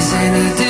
days in day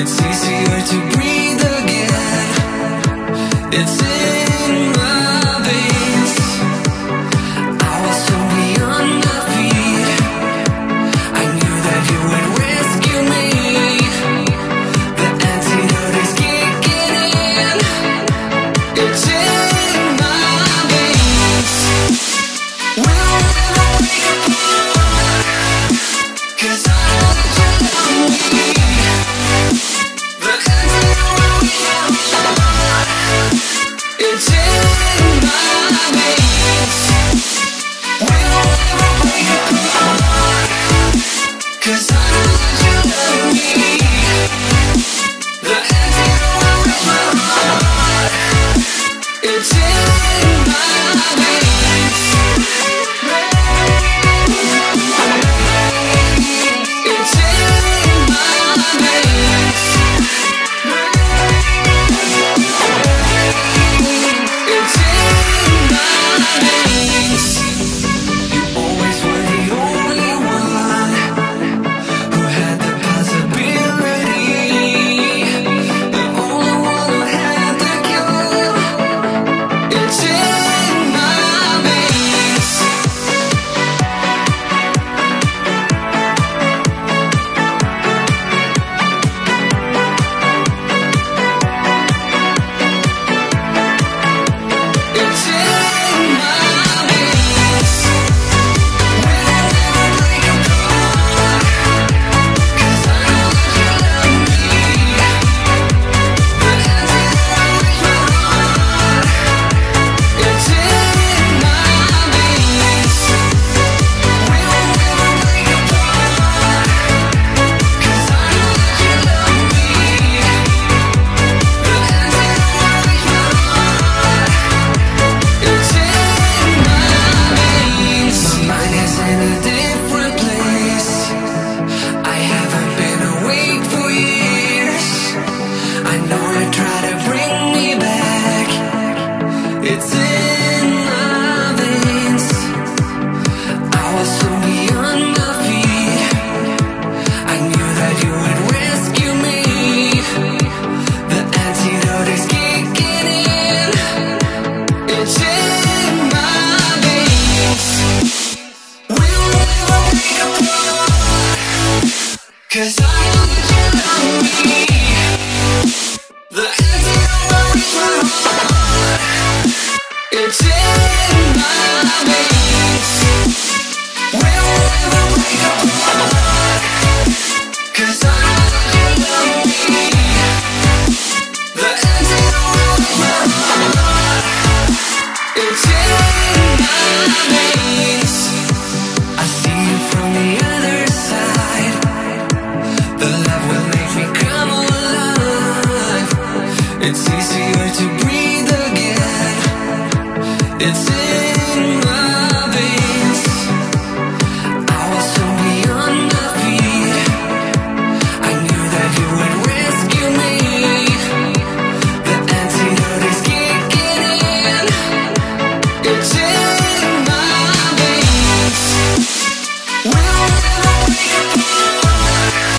It's easier to breathe again. It's in my It's Cause I need you to me The empty room is It's